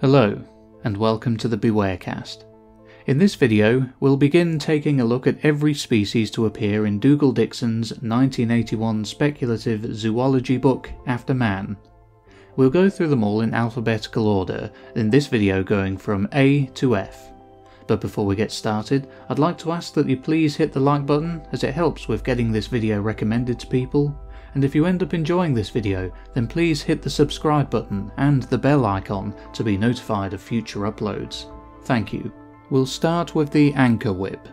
Hello, and welcome to the Bewarecast. In this video, we'll begin taking a look at every species to appear in Dougal Dixon's 1981 speculative zoology book After Man. We'll go through them all in alphabetical order, in this video going from A to F. But before we get started, I'd like to ask that you please hit the like button as it helps with getting this video recommended to people and if you end up enjoying this video, then please hit the subscribe button and the bell icon to be notified of future uploads. Thank you. We'll start with the anchor whip,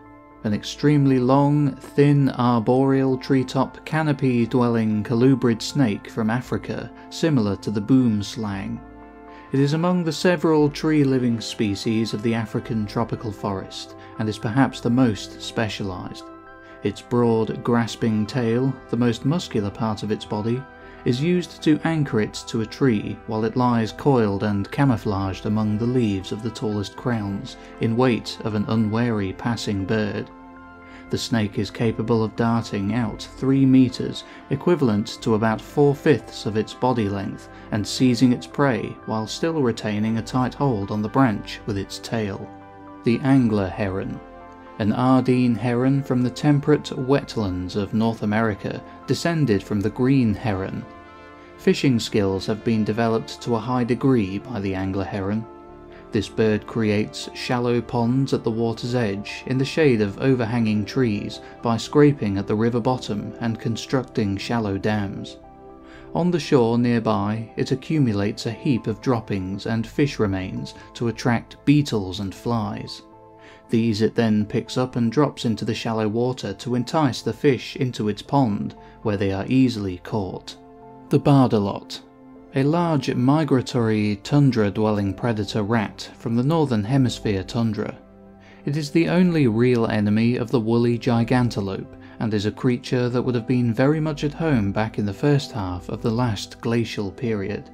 an extremely long, thin, arboreal treetop canopy dwelling colubrid snake from Africa, similar to the boomslang. It is among the several tree living species of the African tropical forest and is perhaps the most specialised. Its broad, grasping tail, the most muscular part of its body, is used to anchor it to a tree while it lies coiled and camouflaged among the leaves of the tallest crowns, in wait of an unwary passing bird. The snake is capable of darting out 3 metres, equivalent to about 4 fifths of its body length, and seizing its prey while still retaining a tight hold on the branch with its tail. The angler heron an ardeine heron from the temperate wetlands of North America, descended from the green heron. Fishing skills have been developed to a high degree by the angler heron. This bird creates shallow ponds at the water's edge in the shade of overhanging trees by scraping at the river bottom and constructing shallow dams. On the shore nearby, it accumulates a heap of droppings and fish remains to attract beetles and flies. These it then picks up and drops into the shallow water to entice the fish into its pond, where they are easily caught. The Bardalot, a large migratory tundra-dwelling predator rat from the northern hemisphere tundra. It is the only real enemy of the woolly gigantelope and is a creature that would have been very much at home back in the first half of the last glacial period.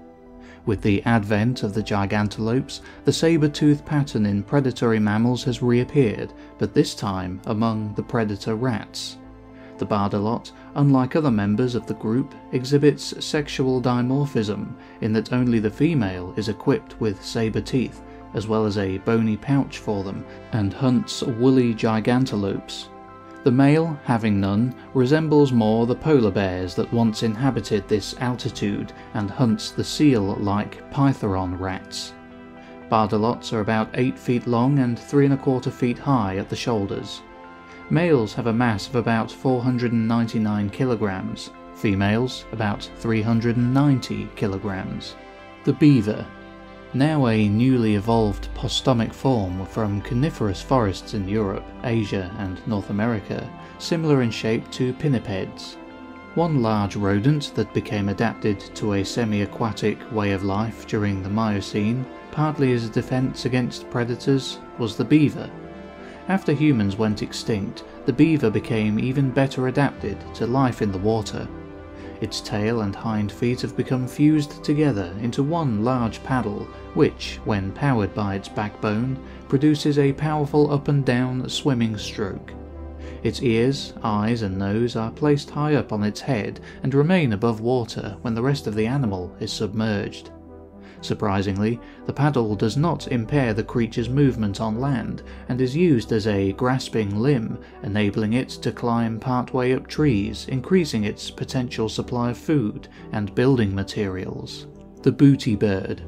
With the advent of the gigantelopes, the saber-tooth pattern in predatory mammals has reappeared, but this time among the predator rats. The Bardalot, unlike other members of the group, exhibits sexual dimorphism in that only the female is equipped with saber teeth, as well as a bony pouch for them, and hunts woolly gigantelopes, the male, having none, resembles more the polar bears that once inhabited this altitude and hunts the seal-like python rats. Bardalots are about 8 feet long and 3 and a quarter feet high at the shoulders. Males have a mass of about 499 kilograms, females about 390 kilograms. The beaver now a newly evolved posthomic form from coniferous forests in Europe, Asia and North America, similar in shape to pinnipeds. One large rodent that became adapted to a semi-aquatic way of life during the Miocene, partly as a defense against predators, was the beaver. After humans went extinct, the beaver became even better adapted to life in the water its tail and hind feet have become fused together into one large paddle, which, when powered by its backbone, produces a powerful up and down swimming stroke. Its ears, eyes, and nose are placed high up on its head and remain above water when the rest of the animal is submerged. Surprisingly, the paddle does not impair the creature's movement on land and is used as a grasping limb, enabling it to climb partway up trees, increasing its potential supply of food and building materials. The bootie bird,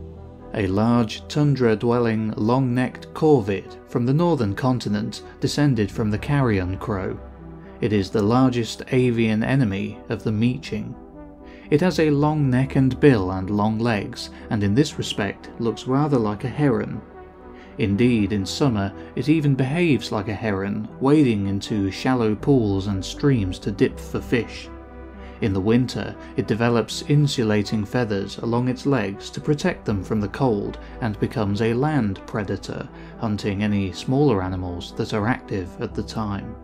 a large tundra-dwelling long-necked corvid from the northern continent descended from the carrion crow. It is the largest avian enemy of the meeching. It has a long neck and bill and long legs, and in this respect looks rather like a heron. Indeed, in summer it even behaves like a heron, wading into shallow pools and streams to dip for fish. In the winter, it develops insulating feathers along its legs to protect them from the cold and becomes a land predator, hunting any smaller animals that are active at the time.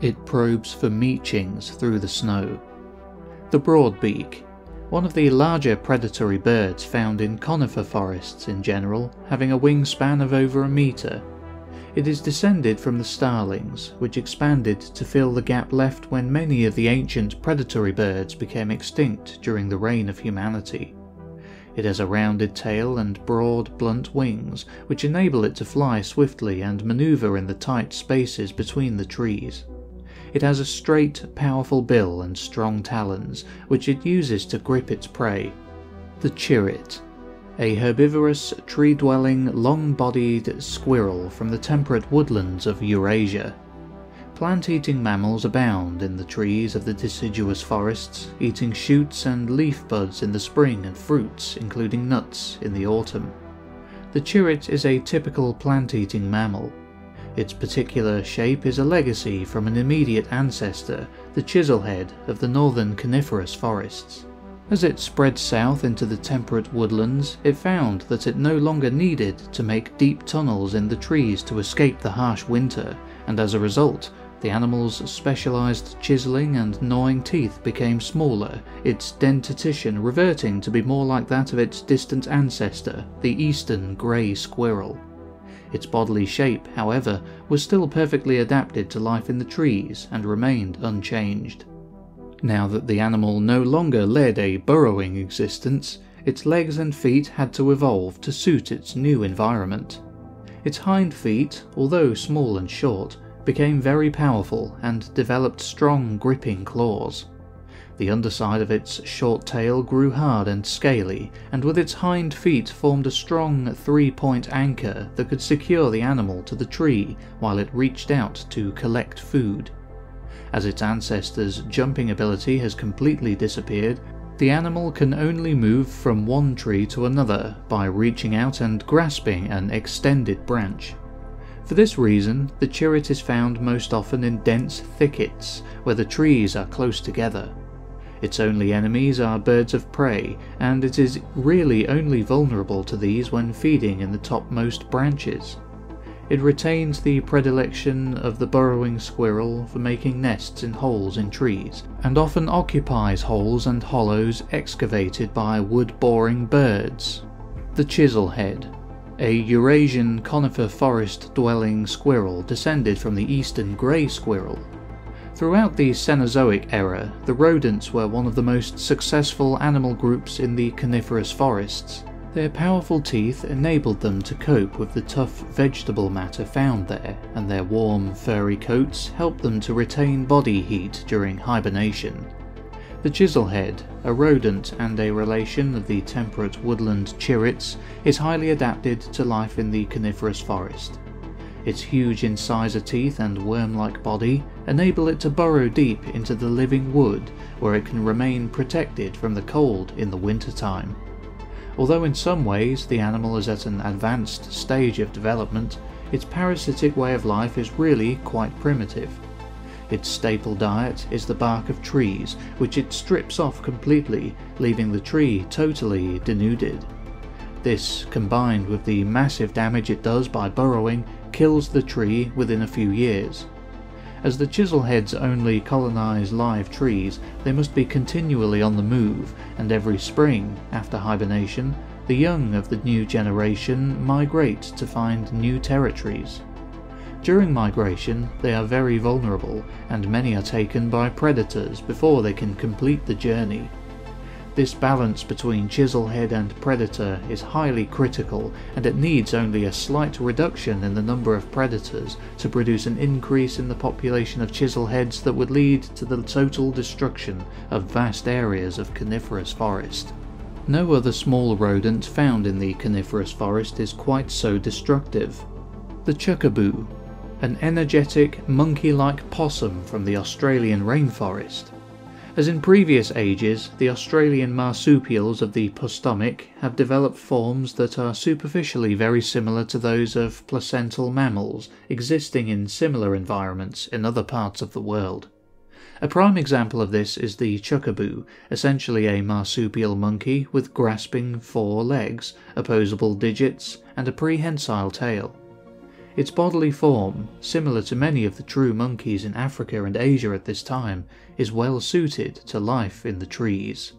It probes for meechings through the snow, the broadbeak, one of the larger predatory birds found in conifer forests in general, having a wingspan of over a metre. It is descended from the starlings, which expanded to fill the gap left when many of the ancient predatory birds became extinct during the reign of humanity. It has a rounded tail and broad, blunt wings, which enable it to fly swiftly and maneuver in the tight spaces between the trees. It has a straight, powerful bill and strong talons, which it uses to grip its prey. The Chirit, a herbivorous, tree-dwelling, long-bodied squirrel from the temperate woodlands of Eurasia. Plant-eating mammals abound in the trees of the deciduous forests, eating shoots and leaf buds in the spring and fruits, including nuts, in the autumn. The chirit is a typical plant-eating mammal. Its particular shape is a legacy from an immediate ancestor, the chiselhead of the northern coniferous forests. As it spread south into the temperate woodlands, it found that it no longer needed to make deep tunnels in the trees to escape the harsh winter, and as a result, the animal's specialized chiseling and gnawing teeth became smaller, its dentition reverting to be more like that of its distant ancestor, the eastern grey squirrel. Its bodily shape, however, was still perfectly adapted to life in the trees and remained unchanged. Now that the animal no longer led a burrowing existence, its legs and feet had to evolve to suit its new environment. Its hind feet, although small and short, became very powerful and developed strong gripping claws. The underside of its short tail grew hard and scaly, and with its hind feet formed a strong three-point anchor that could secure the animal to the tree while it reached out to collect food. As its ancestors' jumping ability has completely disappeared, the animal can only move from one tree to another by reaching out and grasping an extended branch. For this reason, the chirit is found most often in dense thickets where the trees are close together. Its only enemies are birds of prey, and it is really only vulnerable to these when feeding in the topmost branches. It retains the predilection of the burrowing squirrel for making nests in holes in trees, and often occupies holes and hollows excavated by wood-boring birds. The chiselhead a Eurasian conifer forest dwelling squirrel descended from the eastern grey squirrel. Throughout the Cenozoic era, the rodents were one of the most successful animal groups in the coniferous forests. Their powerful teeth enabled them to cope with the tough vegetable matter found there, and their warm, furry coats helped them to retain body heat during hibernation. The chiselhead, a rodent and a relation of the temperate woodland chirits, is highly adapted to life in the coniferous forest. Its huge incisor teeth and worm-like body enable it to burrow deep into the living wood where it can remain protected from the cold in the wintertime. Although in some ways the animal is at an advanced stage of development, its parasitic way of life is really quite primitive. Its staple diet is the bark of trees, which it strips off completely, leaving the tree totally denuded. This, combined with the massive damage it does by burrowing, kills the tree within a few years. As the chiselheads only colonize live trees, they must be continually on the move, and every spring, after hibernation, the young of the new generation migrate to find new territories. During migration, they are very vulnerable, and many are taken by predators before they can complete the journey. This balance between chiselhead and predator is highly critical, and it needs only a slight reduction in the number of predators to produce an increase in the population of chiselheads that would lead to the total destruction of vast areas of coniferous forest. No other small rodent found in the coniferous forest is quite so destructive. The chuckaboo an energetic, monkey-like possum from the Australian rainforest. As in previous ages, the Australian marsupials of the posthomic have developed forms that are superficially very similar to those of placental mammals existing in similar environments in other parts of the world. A prime example of this is the chuckaboo, essentially a marsupial monkey with grasping four legs, opposable digits, and a prehensile tail. Its bodily form, similar to many of the true monkeys in Africa and Asia at this time, is well suited to life in the trees.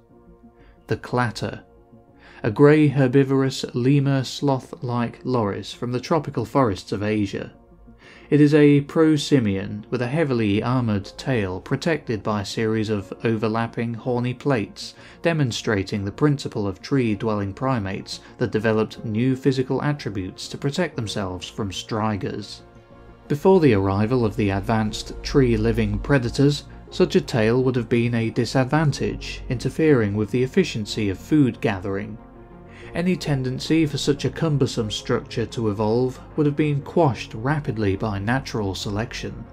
The clatter. A grey herbivorous lemur sloth-like loris from the tropical forests of Asia. It is a prosimian with a heavily armoured tail protected by a series of overlapping horny plates, demonstrating the principle of tree dwelling primates that developed new physical attributes to protect themselves from strigers. Before the arrival of the advanced tree living predators, such a tail would have been a disadvantage, interfering with the efficiency of food gathering any tendency for such a cumbersome structure to evolve would have been quashed rapidly by natural selection.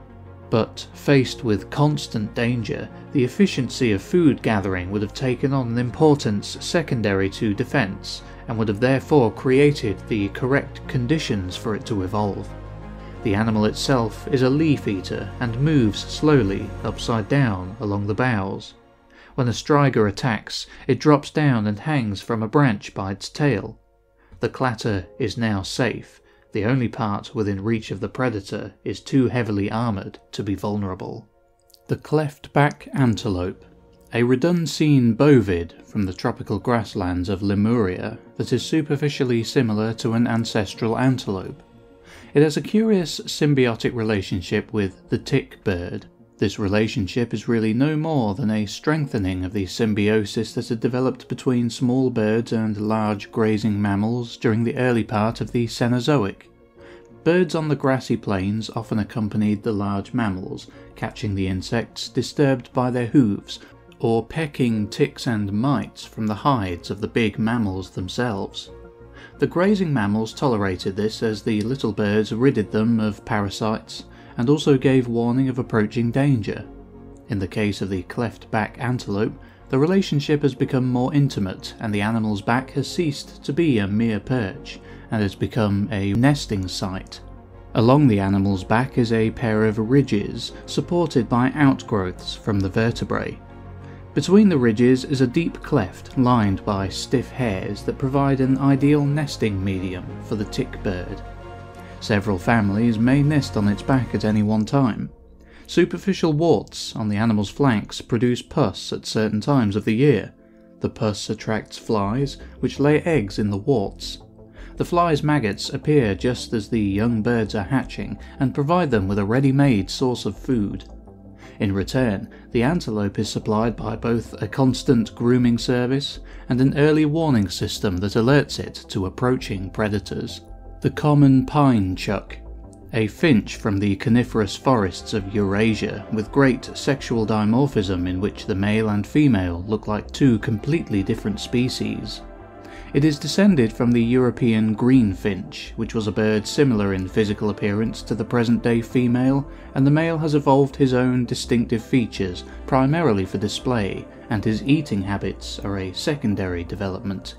But faced with constant danger, the efficiency of food gathering would have taken on an importance secondary to defense and would have therefore created the correct conditions for it to evolve. The animal itself is a leaf eater and moves slowly upside down along the boughs. When a striger attacks, it drops down and hangs from a branch by its tail. The clatter is now safe. The only part within reach of the predator is too heavily armoured to be vulnerable. The cleft back antelope, a reduncine bovid from the tropical grasslands of Lemuria that is superficially similar to an ancestral antelope. It has a curious symbiotic relationship with the tick bird, this relationship is really no more than a strengthening of the symbiosis that had developed between small birds and large grazing mammals during the early part of the Cenozoic. Birds on the grassy plains often accompanied the large mammals, catching the insects disturbed by their hooves, or pecking ticks and mites from the hides of the big mammals themselves. The grazing mammals tolerated this as the little birds ridded them of parasites and also gave warning of approaching danger. In the case of the cleft back antelope, the relationship has become more intimate and the animal's back has ceased to be a mere perch and has become a nesting site. Along the animal's back is a pair of ridges supported by outgrowths from the vertebrae. Between the ridges is a deep cleft lined by stiff hairs that provide an ideal nesting medium for the tick bird. Several families may nest on its back at any one time. Superficial warts on the animal's flanks produce pus at certain times of the year. The pus attracts flies, which lay eggs in the warts. The flies' maggots appear just as the young birds are hatching and provide them with a ready made source of food. In return, the antelope is supplied by both a constant grooming service and an early warning system that alerts it to approaching predators. The common pine chuck, a finch from the coniferous forests of Eurasia with great sexual dimorphism in which the male and female look like two completely different species. It is descended from the European greenfinch, which was a bird similar in physical appearance to the present day female, and the male has evolved his own distinctive features primarily for display, and his eating habits are a secondary development.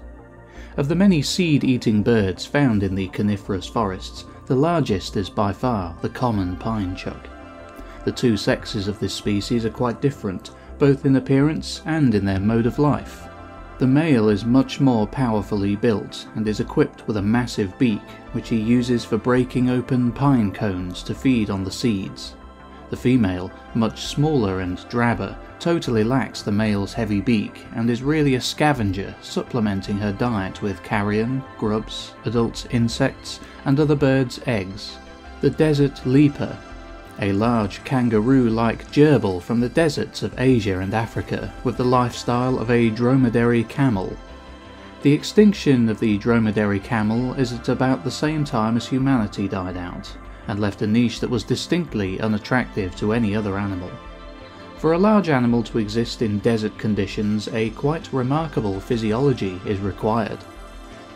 Of the many seed-eating birds found in the coniferous forests, the largest is by far the common pine chuck. The two sexes of this species are quite different, both in appearance and in their mode of life. The male is much more powerfully built and is equipped with a massive beak, which he uses for breaking open pine cones to feed on the seeds. The female, much smaller and drabber, totally lacks the male's heavy beak and is really a scavenger, supplementing her diet with carrion, grubs, adult insects, and other birds' eggs. The desert leaper, a large kangaroo-like gerbil from the deserts of Asia and Africa, with the lifestyle of a dromedary camel. The extinction of the dromedary camel is at about the same time as humanity died out, and left a niche that was distinctly unattractive to any other animal. For a large animal to exist in desert conditions, a quite remarkable physiology is required.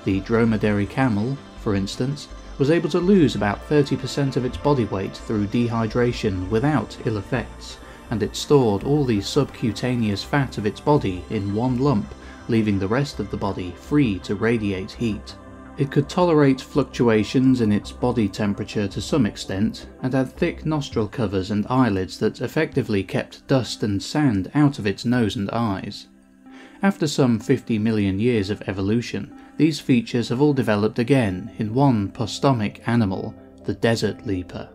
The dromedary camel, for instance, was able to lose about 30% of its body weight through dehydration without ill effects, and it stored all the subcutaneous fat of its body in one lump, leaving the rest of the body free to radiate heat. It could tolerate fluctuations in its body temperature to some extent, and had thick nostril covers and eyelids that effectively kept dust and sand out of its nose and eyes. After some 50 million years of evolution, these features have all developed again in one posthomic animal, the desert leaper.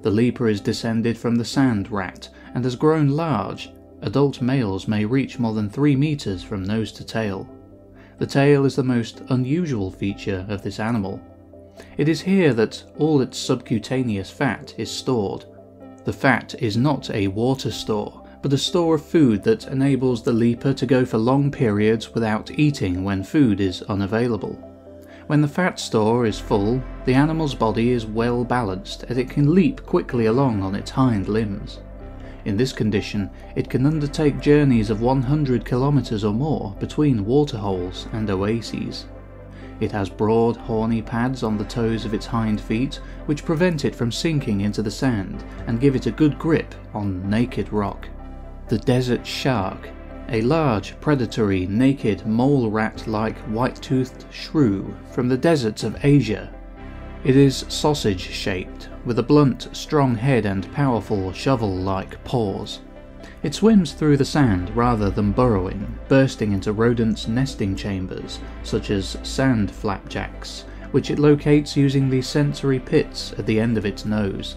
The leaper is descended from the sand rat and has grown large. Adult males may reach more than 3 meters from nose to tail. The tail is the most unusual feature of this animal. It is here that all its subcutaneous fat is stored. The fat is not a water store, but a store of food that enables the leaper to go for long periods without eating when food is unavailable. When the fat store is full, the animal's body is well balanced and it can leap quickly along on its hind limbs. In this condition, it can undertake journeys of 100 kilometers or more between waterholes and oases. It has broad, horny pads on the toes of its hind feet, which prevent it from sinking into the sand and give it a good grip on naked rock. The desert shark, a large, predatory, naked, mole rat like white toothed shrew from the deserts of Asia. It is sausage shaped, with a blunt, strong head and powerful shovel like paws. It swims through the sand rather than burrowing, bursting into rodents' nesting chambers, such as sand flapjacks, which it locates using the sensory pits at the end of its nose.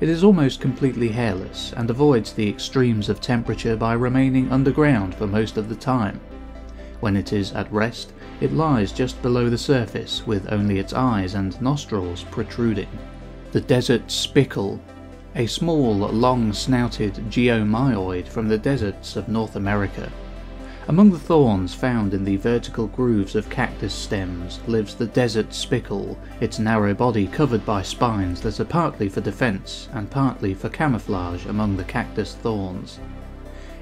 It is almost completely hairless and avoids the extremes of temperature by remaining underground for most of the time. When it is at rest, it lies just below the surface with only its eyes and nostrils protruding. The desert spickle a small, long-snouted geomyoid from the deserts of North America. Among the thorns found in the vertical grooves of cactus stems lives the desert spickle, its narrow body covered by spines that are partly for defense and partly for camouflage among the cactus thorns.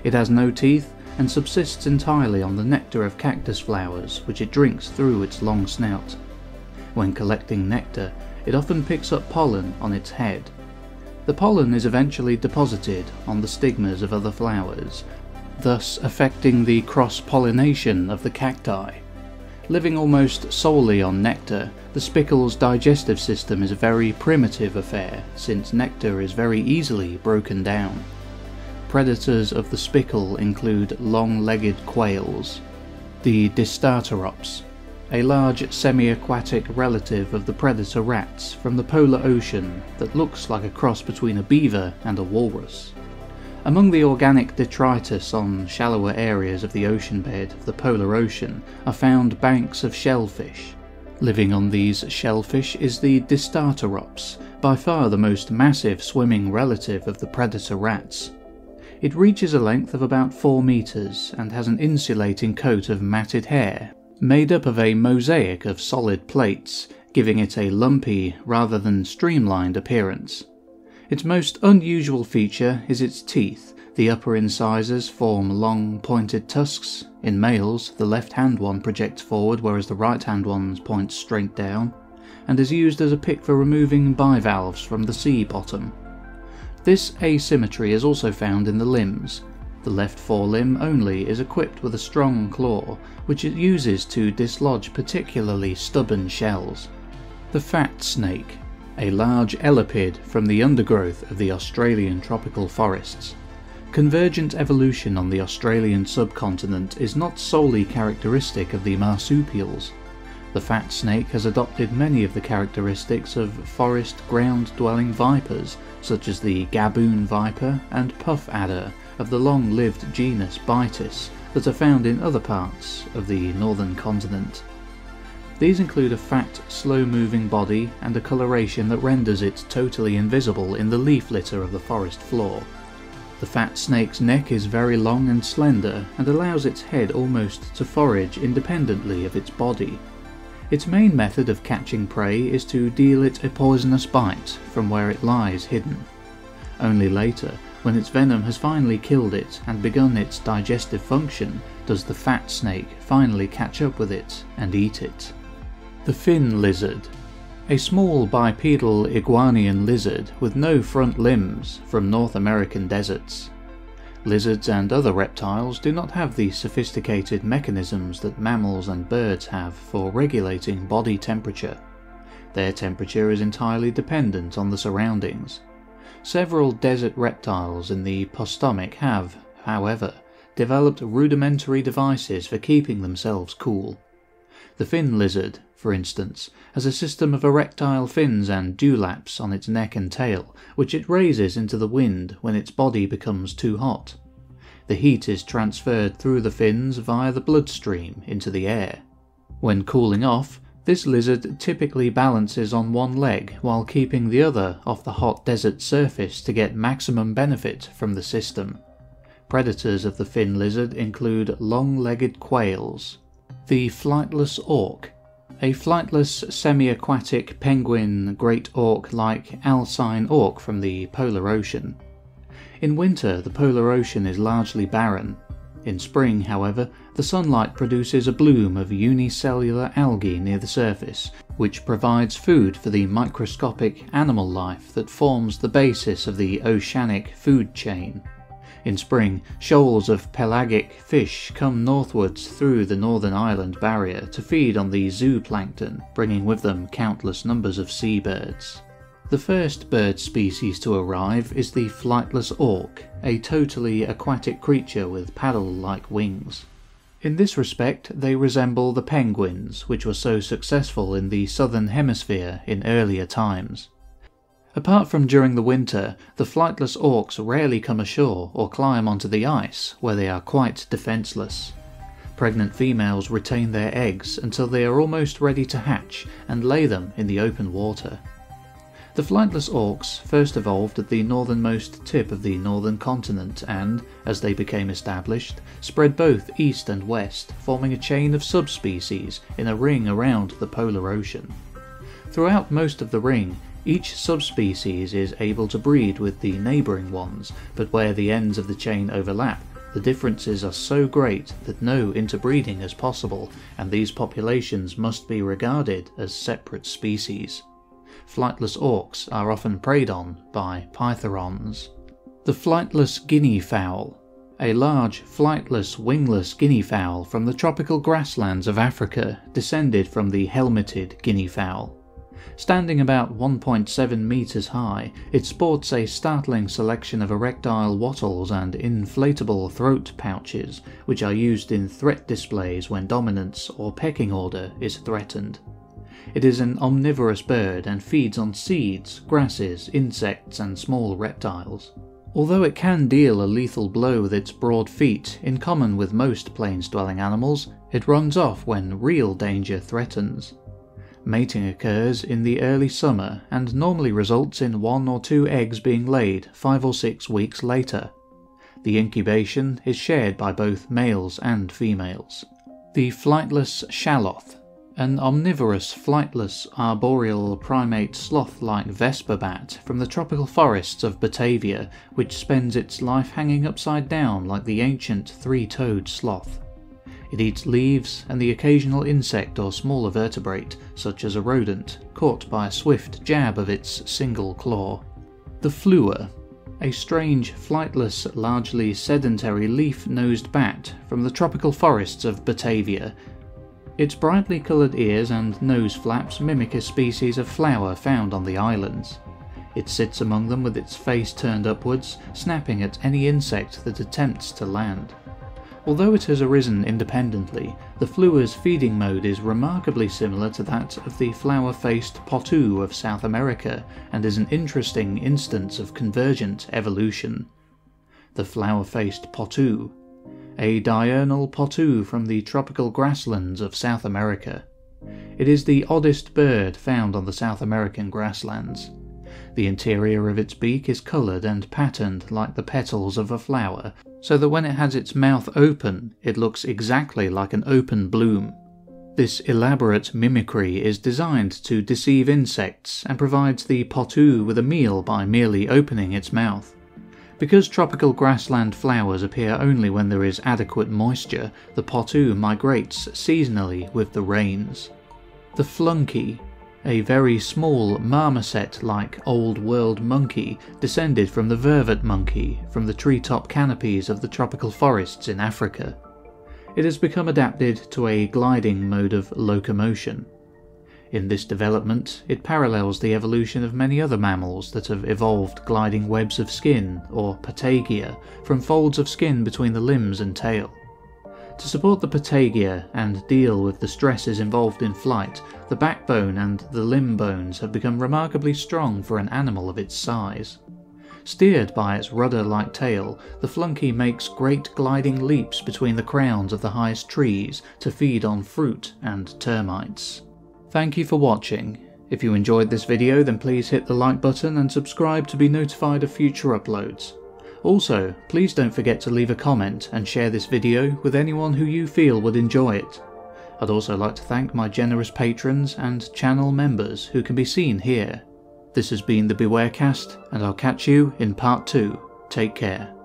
It has no teeth and subsists entirely on the nectar of cactus flowers, which it drinks through its long snout. When collecting nectar, it often picks up pollen on its head, the pollen is eventually deposited on the stigmas of other flowers, thus affecting the cross-pollination of the cacti. Living almost solely on nectar, the spickle's digestive system is a very primitive affair, since nectar is very easily broken down. Predators of the spickle include long-legged quails, the Distaterops, a large semi-aquatic relative of the predator rats from the polar ocean that looks like a cross between a beaver and a walrus. Among the organic detritus on shallower areas of the ocean bed of the polar ocean are found banks of shellfish. Living on these shellfish is the Distaterops, by far the most massive swimming relative of the predator rats. It reaches a length of about 4 metres and has an insulating coat of matted hair made up of a mosaic of solid plates, giving it a lumpy rather than streamlined appearance. Its most unusual feature is its teeth. The upper incisors form long, pointed tusks. In males, the left hand one projects forward, whereas the right hand one points straight down, and is used as a pick for removing bivalves from the sea bottom. This asymmetry is also found in the limbs, the left forelimb only is equipped with a strong claw, which it uses to dislodge particularly stubborn shells. The fat snake, a large elapid from the undergrowth of the Australian tropical forests. Convergent evolution on the Australian subcontinent is not solely characteristic of the marsupials. The fat snake has adopted many of the characteristics of forest ground-dwelling vipers, such as the gaboon viper and puff adder, of the long-lived genus Bitis that are found in other parts of the northern continent. These include a fat, slow-moving body and a coloration that renders it totally invisible in the leaf litter of the forest floor. The fat snake's neck is very long and slender and allows its head almost to forage independently of its body. Its main method of catching prey is to deal it a poisonous bite from where it lies hidden. Only later, when its venom has finally killed it and begun its digestive function, does the fat snake finally catch up with it and eat it. The fin lizard. A small bipedal iguanian lizard with no front limbs from North American deserts. Lizards and other reptiles do not have the sophisticated mechanisms that mammals and birds have for regulating body temperature. Their temperature is entirely dependent on the surroundings, Several desert reptiles in the Posthomic have, however, developed rudimentary devices for keeping themselves cool. The fin lizard, for instance, has a system of erectile fins and dewlaps on its neck and tail, which it raises into the wind when its body becomes too hot. The heat is transferred through the fins via the bloodstream into the air. When cooling off, This lizard typically balances on one leg while keeping the other off the hot desert surface to get maximum benefit from the system. Predators of the fin lizard include long-legged quails, the flightless auk, a flightless semi-aquatic penguin great auk-like alcine auk from the polar ocean. In winter, the polar ocean is largely barren. In spring, however, the sunlight produces a bloom of unicellular algae near the surface, which provides food for the microscopic animal life that forms the basis of the oceanic food chain. In spring, shoals of pelagic fish come northwards through the northern island barrier to feed on the zooplankton, bringing with them countless numbers of seabirds. The first bird species to arrive is the flightless auk, a totally aquatic creature with paddle-like wings. In this respect, they resemble the penguins, which were so successful in the southern hemisphere in earlier times. Apart from during the winter, the flightless auks rarely come ashore or climb onto the ice, where they are quite defenceless. Pregnant females retain their eggs until they are almost ready to hatch and lay them in the open water. The flightless auks first evolved at the northernmost tip of the northern continent and, as they became established, spread both east and west, forming a chain of subspecies in a ring around the polar ocean. Throughout most of the ring, each subspecies is able to breed with the neighbouring ones, but where the ends of the chain overlap, the differences are so great that no interbreeding is possible, and these populations must be regarded as separate species. Flightless auks are often preyed on by pytherons. The flightless guinea fowl a large, flightless, wingless guinea fowl from the tropical grasslands of Africa, descended from the helmeted guinea fowl. Standing about 1.7 metres high, it sports a startling selection of erectile wattles and inflatable throat pouches, which are used in threat displays when dominance or pecking order is threatened. It is an omnivorous bird and feeds on seeds, grasses, insects, and small reptiles. Although it can deal a lethal blow with its broad feet, in common with most plains dwelling animals, it runs off when real danger threatens. Mating occurs in the early summer and normally results in one or two eggs being laid five or six weeks later. The incubation is shared by both males and females. The flightless shaloth, an omnivorous, flightless, arboreal primate sloth-like vesper bat from the tropical forests of Batavia, which spends its life hanging upside down like the ancient three-toed sloth. It eats leaves and the occasional insect or smaller vertebrate, such as a rodent, caught by a swift jab of its single claw. The flooer, a strange, flightless, largely sedentary leaf-nosed bat from the tropical forests of Batavia. Its brightly coloured ears and nose flaps mimic a species of flower found on the islands. It sits among them with its face turned upwards, snapping at any insect that attempts to land. Although it has arisen independently, the flooer's feeding mode is remarkably similar to that of the flower-faced potoo of South America and is an interesting instance of convergent evolution. The flower-faced potoo, a diurnal potoo from the tropical grasslands of South America. It is the oddest bird found on the South American grasslands. The interior of its beak is coloured and patterned like the petals of a flower, so that when it has its mouth open, it looks exactly like an open bloom. This elaborate mimicry is designed to deceive insects and provides the potoo with a meal by merely opening its mouth. Because tropical grassland flowers appear only when there is adequate moisture, the potoo migrates seasonally with the rains. The flunkey a very small marmoset-like old world monkey descended from the vervet monkey from the treetop canopies of the tropical forests in Africa. It has become adapted to a gliding mode of locomotion. In this development, it parallels the evolution of many other mammals that have evolved gliding webs of skin, or patagia, from folds of skin between the limbs and tail. To support the patagia and deal with the stresses involved in flight, the backbone and the limb bones have become remarkably strong for an animal of its size. Steered by its rudder-like tail, the flunkey makes great gliding leaps between the crowns of the highest trees to feed on fruit and termites. Thank you for watching. If you enjoyed this video then please hit the like button and subscribe to be notified of future uploads. Also, please don't forget to leave a comment and share this video with anyone who you feel would enjoy it. I'd also like to thank my generous patrons and channel members who can be seen here. This has been the Bewarecast, and I'll catch you in part 2. Take care.